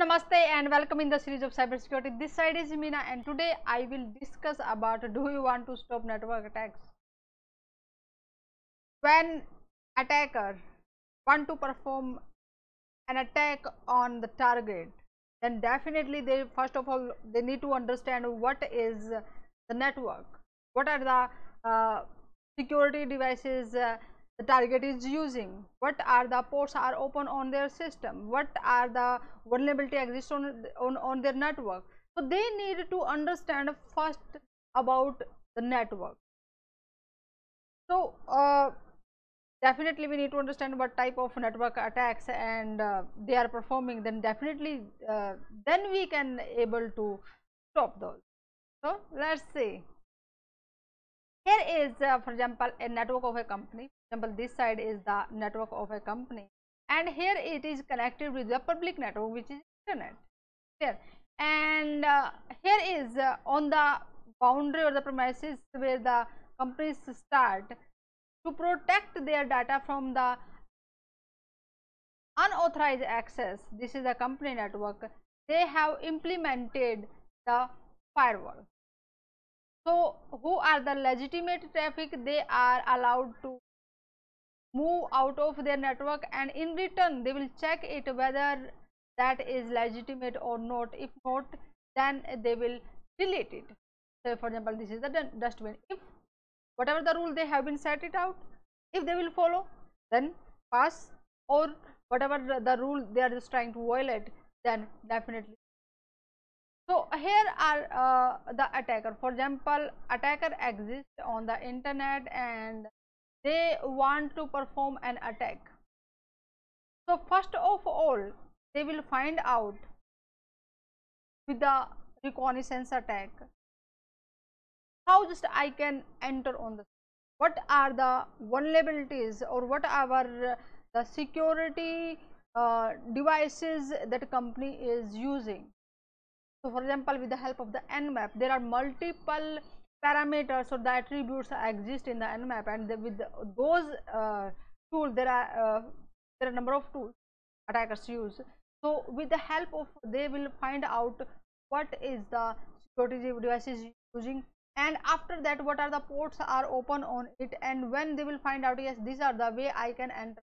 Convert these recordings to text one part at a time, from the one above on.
namaste and welcome in the series of cybersecurity. This side is Meena and today I will discuss about do you want to stop network attacks. When attacker want to perform an attack on the target, then definitely they first of all they need to understand what is the network, what are the uh, security devices uh, the target is using. What are the ports are open on their system? What are the vulnerability exist on, on on their network? So they need to understand first about the network. So uh, definitely we need to understand what type of network attacks and uh, they are performing. Then definitely uh, then we can able to stop those. So let's see here is uh, for example a network of a company. For example this side is the network of a company. And here it is connected with the public network which is internet. Here. And uh, here is uh, on the boundary or the premises where the companies start to protect their data from the unauthorized access. This is a company network. They have implemented the firewall so, who are the legitimate traffic? They are allowed to move out of their network and in return they will check it whether that is legitimate or not. If not, then they will delete it. So, for example, this is the dustbin. If whatever the rule they have been set it out, if they will follow, then pass or whatever the, rule they are just trying to violate, then definitely so here are uh, the attacker. For example attacker exists on the internet and they want to perform an attack. So first of all they will find out with the reconnaissance attack. How just i can enter on the what are the vulnerabilities or what are the security uh, devices that company is using so, for example, with the help of the Nmap, there are multiple parameters or the attributes exist in the Nmap, and the, with the, those uh, tools, there are uh, there are number of tools attackers use. So, with the help of they will find out what is the security devices using and after that what are the ports are open on it and when they will find out yes these are the way I can enter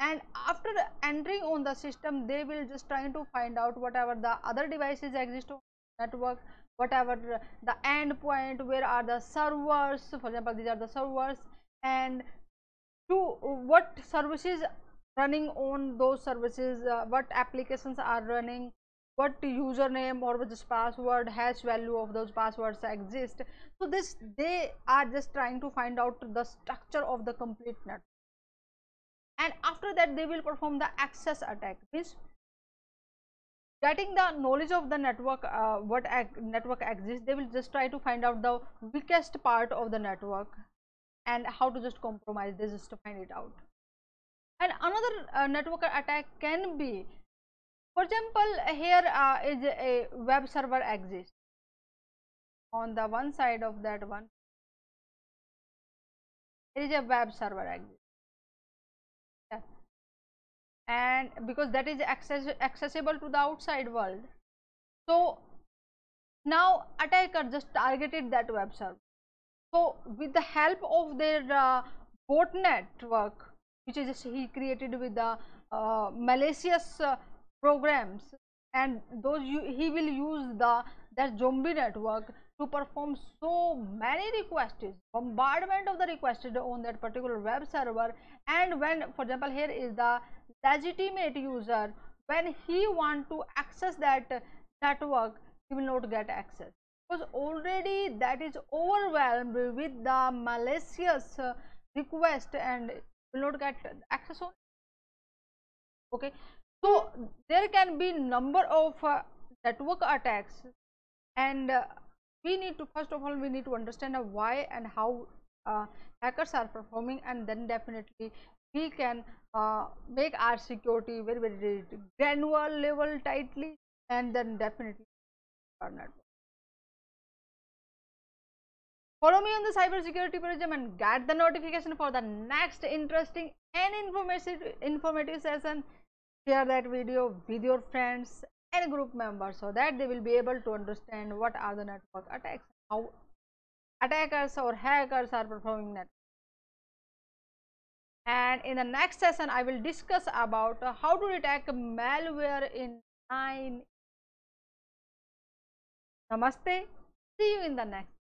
and after entering on the system they will just trying to find out whatever the other devices exist on network whatever the endpoint where are the servers for example these are the servers and to what services running on those services uh, what applications are running what username or just password hash value of those passwords exist. So this they are just trying to find out the structure of the complete network and after that they will perform the access attack means getting the knowledge of the network uh, what network exists they will just try to find out the weakest part of the network and how to just compromise this just to find it out. And another uh, network attack can be for example here uh, is a web server exists. On the one side of that one there is a web server exists and because that is access accessible to the outside world. So now attacker just targeted that web server. So with the help of their uh, bot network which is he created with the uh, malicious uh, programs and those you, he will use the that zombie network to perform so many requests bombardment of the requested on that particular web server. And when for example here is the legitimate user when he want to access that network he will not get access. Because already that is overwhelmed with the malicious request and will not get access on. Okay. So there can be number of uh, network attacks and uh, we need to first of all we need to understand uh, why and how uh, hackers are performing and then definitely we can uh, make our security very very granular level tightly and then definitely our network. Follow me on the Cybersecurity Prism and get the notification for the next interesting and informative informative session. share that video with your friends and group members so that they will be able to understand what are the network attacks how attackers or hackers are performing network and in the next session I will discuss about how to detect malware in 9 Namaste. See you in the next